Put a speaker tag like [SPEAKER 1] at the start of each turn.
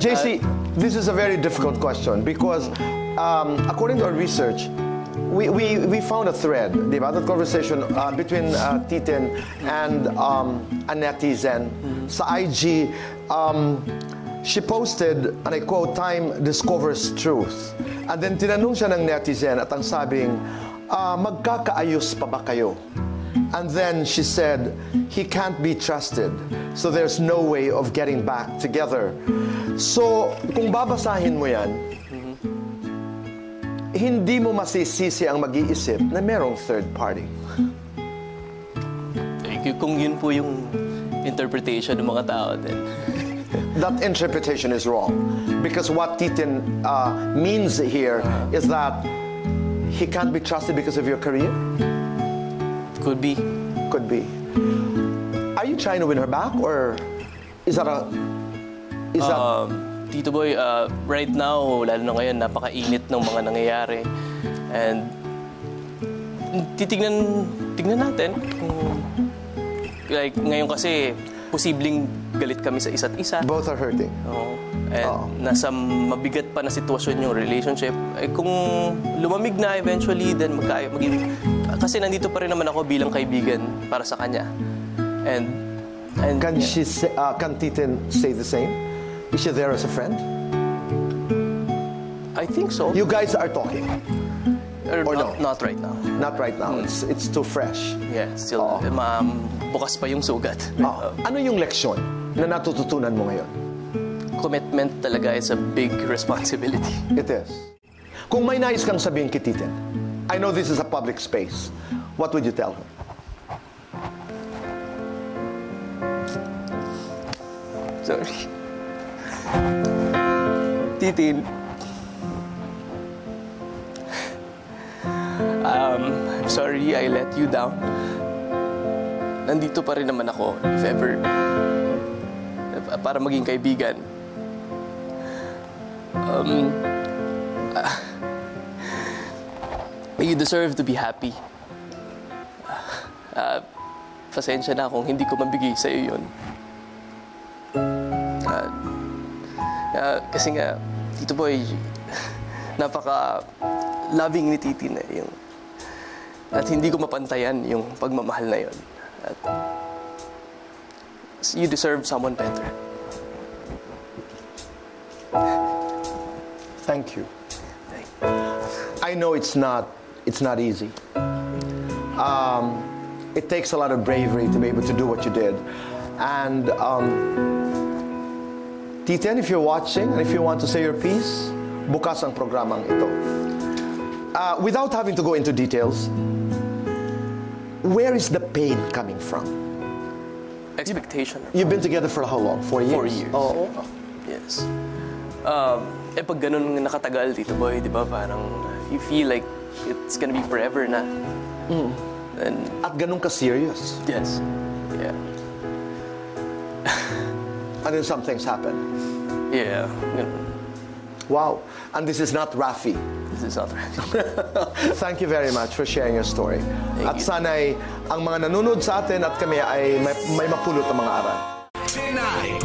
[SPEAKER 1] JC, this is a very difficult question because um, according to our research, we, we, we found a thread, di ba? Conversation uh, between uh, Titin and um, a netizen sa IG. Um, she posted, and I quote, time discovers truth. And then tinanong siya ng netizen at ang sabing, ah, magkakaayos pa ba kayo? And then she said, he can't be trusted. So there's no way of getting back together. So, kung babasahin mo yan, hindi mo masisisi ang mag-iisip na merong third party.
[SPEAKER 2] Thank you. Kung yun po yung interpretation ng mga tao din.
[SPEAKER 1] That interpretation is wrong. Because what Titin uh, means here is that he can't be trusted because of your career?
[SPEAKER 2] Could be.
[SPEAKER 1] Could be. Are you trying to win her back or is that a... Is that...
[SPEAKER 2] Um, Tito Boy, uh, right now, lalo na ngayon, napakainit ng mga nangyayari. And titignan, tignan natin kung like ngayon kasi posibleng galit kami sa isa't isa.
[SPEAKER 1] both are hurting.
[SPEAKER 2] Oo. And
[SPEAKER 1] Oo.
[SPEAKER 2] nasa mabigat pa na sitwasyon yung relationship. Eh, kung lumamig na eventually, then magkaya, maging... Kasi nandito pa rin naman ako bilang kaibigan para sa kanya. And, and
[SPEAKER 1] Can
[SPEAKER 2] yeah.
[SPEAKER 1] she say, uh, can Titin say the same? Is she there as a friend?
[SPEAKER 2] I think so.
[SPEAKER 1] You guys are talking.
[SPEAKER 2] or
[SPEAKER 1] or
[SPEAKER 2] not,
[SPEAKER 1] no?
[SPEAKER 2] not right now.
[SPEAKER 1] Not right now. It's it's too fresh.
[SPEAKER 2] Yeah, still,
[SPEAKER 1] Oo.
[SPEAKER 2] eh, ma- bukas pa yung sugat.
[SPEAKER 1] Ah, ano yung leksyon na natututunan mo ngayon?
[SPEAKER 2] Commitment talaga is a big responsibility.
[SPEAKER 1] It is. Kung may nais kang sabihin kay I know this is a public space. What would you tell her?
[SPEAKER 2] Sorry. Titin. Um, I'm sorry I let you down. Nandito pa rin naman ako, if ever, para maging kaibigan. Um, ah, you deserve to be happy. Ah, pasensya na kung hindi ko mabigay sa'yo yun. Ah, ah, kasi nga, Tito Boy, napaka loving ni Titi na yung at hindi ko mapantayan yung pagmamahal na yon. At you deserve someone better.
[SPEAKER 1] Thank you. I know it's not it's not easy. Um, it takes a lot of bravery to be able to do what you did. And um, Titen, if you're watching and if you want to say your piece, bukas ang programang ito. Uh, without having to go into details, where is the pain coming from?
[SPEAKER 2] Expectation.
[SPEAKER 1] You've been together for how long? Four years?
[SPEAKER 2] Four years.
[SPEAKER 1] Oh,
[SPEAKER 2] Yes. Um, eh pag ganun nakatagal, Tito Boy, di ba, parang you feel like it's gonna be forever na. And
[SPEAKER 1] at ganun ka-serious.
[SPEAKER 2] yes. Yeah.
[SPEAKER 1] And then some things happen.
[SPEAKER 2] Yeah. Ganun.
[SPEAKER 1] Wow. And this is not Rafi.
[SPEAKER 2] This is not right.
[SPEAKER 1] Thank you very much for sharing your story.
[SPEAKER 2] Thank
[SPEAKER 1] at
[SPEAKER 2] you.
[SPEAKER 1] sana'y ang mga nanonood sa atin at kami ay may, may mapulot ng mga aral.
[SPEAKER 3] Tonight